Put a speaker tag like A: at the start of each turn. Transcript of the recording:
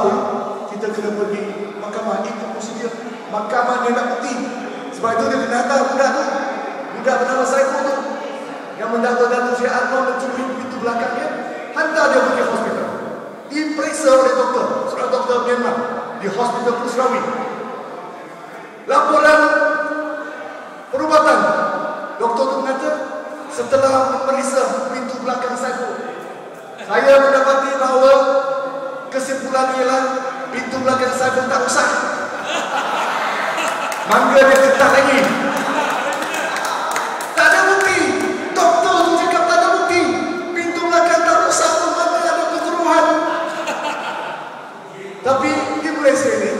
A: pun kita kena pergi mahkamah. Ikut prosedur mahkamah dia nak bukti sebab itu dia kena hantar budak tu. Budak bernama Saiful tu. Yang mendakwa Datuk Syed Anwar mencuri pintu belakang dia hantar dia pergi hospital. Diperiksa oleh doktor. Seorang doktor Myanmar. Di hospital Pusrawi. Laporan perubatan. Doktor tu mengata setelah memeriksa pintu belakang Saiful saya belakang hilang, pintu belakang saya pun tak rusak. Mangga dia ketak lagi. Tak ada bukti. Doktor tu cakap tak ada bukti. Pintu belakang tak rusak, pun tak ada keteruhan. Tapi dia boleh saya ni.